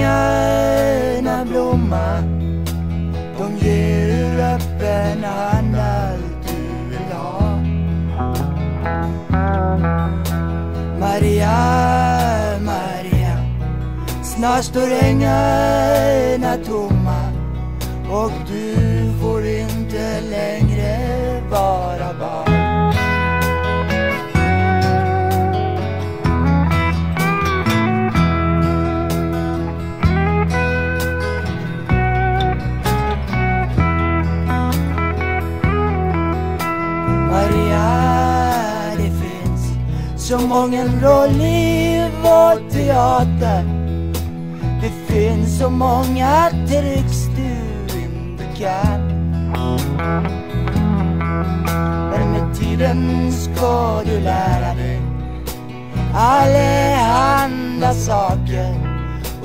vingarna ängarna blomma. De ger ur öppen hand allt du vill ha. Maria, Maria Snart står ängarna tomma och du får så många roll i vår teater. Det finns så många tricks du inte kan. Men med tiden ska du lära dig allehanda saker.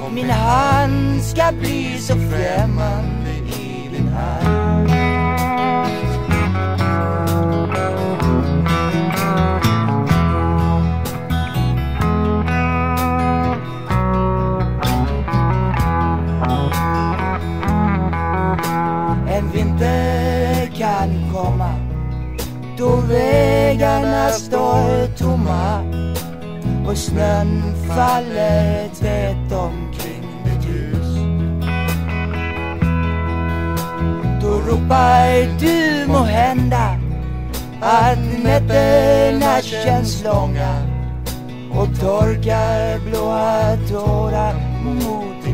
Och min hand ska bli så främmande i din hand. Vinter kan komma då vägarna står tomma och snön faller tätt omkring ditt hus. Då ropar du må hända att nätterna känns långa och torkar blåa tårar mot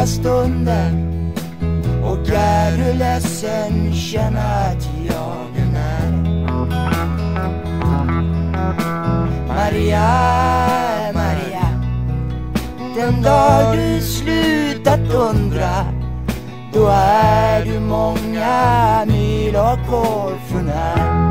goda och är du ledsen känn att jag är nära Maria, Maria. Den dag du slutat undra då är du många mil och år från här